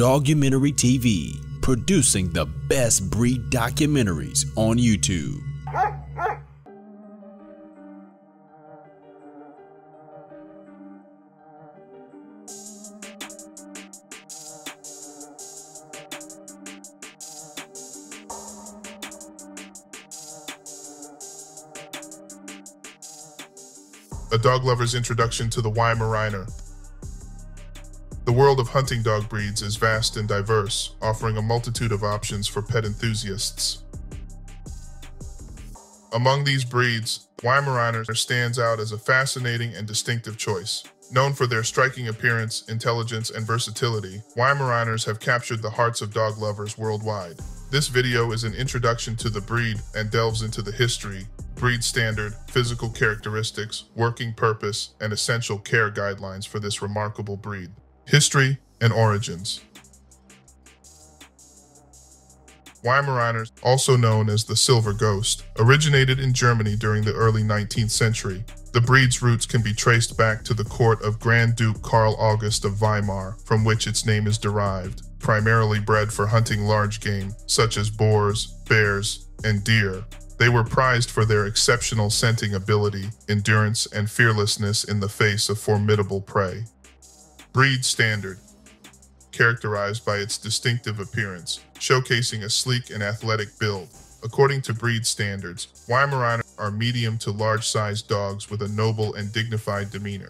Dogumentary TV, producing the best breed documentaries on YouTube. A dog lover's introduction to the Weimaraner. The world of hunting dog breeds is vast and diverse, offering a multitude of options for pet enthusiasts. Among these breeds, Weimaraner stands out as a fascinating and distinctive choice. Known for their striking appearance, intelligence, and versatility, Weimaraners have captured the hearts of dog lovers worldwide. This video is an introduction to the breed and delves into the history, breed standard, physical characteristics, working purpose, and essential care guidelines for this remarkable breed. History and origins. Weimaraners, also known as the Silver Ghost, originated in Germany during the early 19th century. The breed's roots can be traced back to the court of Grand Duke Karl August of Weimar, from which its name is derived, primarily bred for hunting large game, such as boars, bears, and deer, they were prized for their exceptional scenting ability, endurance, and fearlessness in the face of formidable prey. Breed Standard Characterized by its distinctive appearance, showcasing a sleek and athletic build. According to breed standards, Weimaraner are medium to large-sized dogs with a noble and dignified demeanor.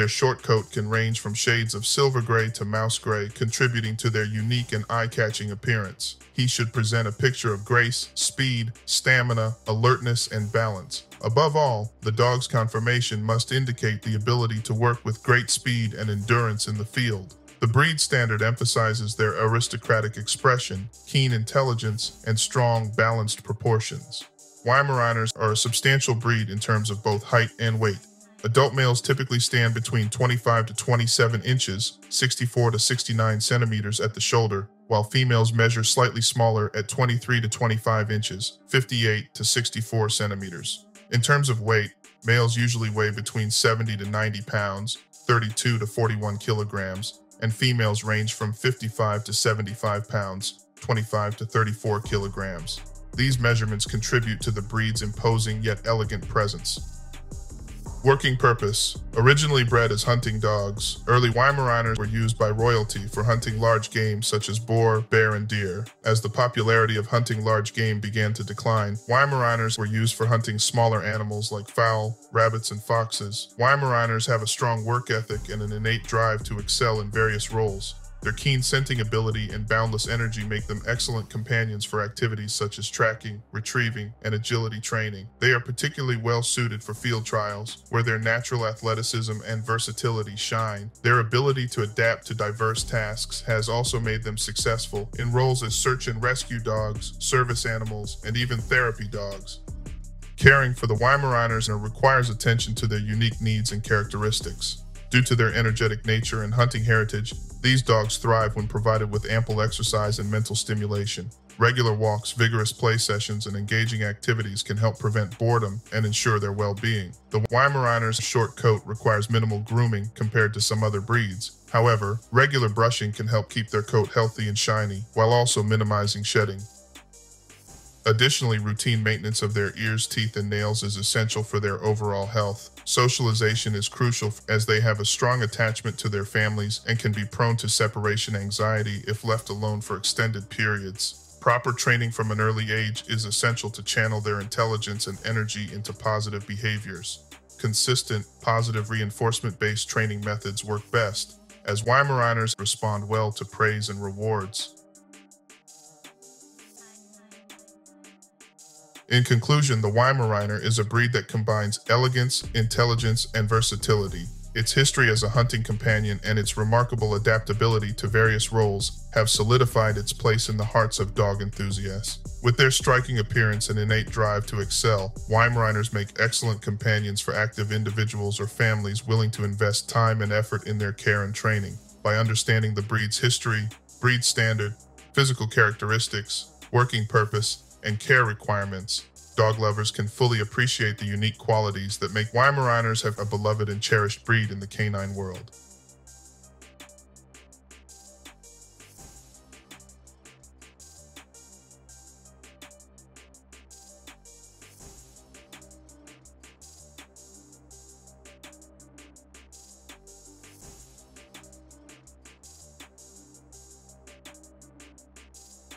Their short coat can range from shades of silver gray to mouse gray, contributing to their unique and eye-catching appearance he should present a picture of grace, speed, stamina, alertness, and balance. Above all, the dog's conformation must indicate the ability to work with great speed and endurance in the field. The breed standard emphasizes their aristocratic expression, keen intelligence, and strong, balanced proportions. Weimaraners are a substantial breed in terms of both height and weight. Adult males typically stand between 25 to 27 inches, 64 to 69 centimeters at the shoulder, while females measure slightly smaller at 23 to 25 inches, 58 to 64 centimeters. In terms of weight, males usually weigh between 70 to 90 pounds, 32 to 41 kilograms, and females range from 55 to 75 pounds, 25 to 34 kilograms. These measurements contribute to the breed's imposing yet elegant presence. Working purpose. Originally bred as hunting dogs, early Weimaraners were used by royalty for hunting large game such as boar, bear, and deer. As the popularity of hunting large game began to decline, Weimaraners were used for hunting smaller animals like fowl, rabbits, and foxes. Weimaraners have a strong work ethic and an innate drive to excel in various roles. Their keen scenting ability and boundless energy make them excellent companions for activities such as tracking, retrieving, and agility training. They are particularly well suited for field trials, where their natural athleticism and versatility shine. Their ability to adapt to diverse tasks has also made them successful in roles as search and rescue dogs, service animals, and even therapy dogs. Caring for the Weimaraners requires attention to their unique needs and characteristics. Due to their energetic nature and hunting heritage, these dogs thrive when provided with ample exercise and mental stimulation. Regular walks, vigorous play sessions, and engaging activities can help prevent boredom and ensure their well-being. The Weimaraner's short coat requires minimal grooming compared to some other breeds. However, regular brushing can help keep their coat healthy and shiny, while also minimizing shedding. Additionally, routine maintenance of their ears, teeth, and nails is essential for their overall health. Socialization is crucial as they have a strong attachment to their families and can be prone to separation anxiety if left alone for extended periods. Proper training from an early age is essential to channel their intelligence and energy into positive behaviors. Consistent, positive reinforcement-based training methods work best, as Weimaraners respond well to praise and rewards. In conclusion, the Weimaraner is a breed that combines elegance, intelligence, and versatility. Its history as a hunting companion and its remarkable adaptability to various roles have solidified its place in the hearts of dog enthusiasts. With their striking appearance and innate drive to excel, Weimaraners make excellent companions for active individuals or families willing to invest time and effort in their care and training. By understanding the breed's history, breed standard, physical characteristics, working purpose, and care requirements, dog lovers can fully appreciate the unique qualities that make Weimaraners have a beloved and cherished breed in the canine world.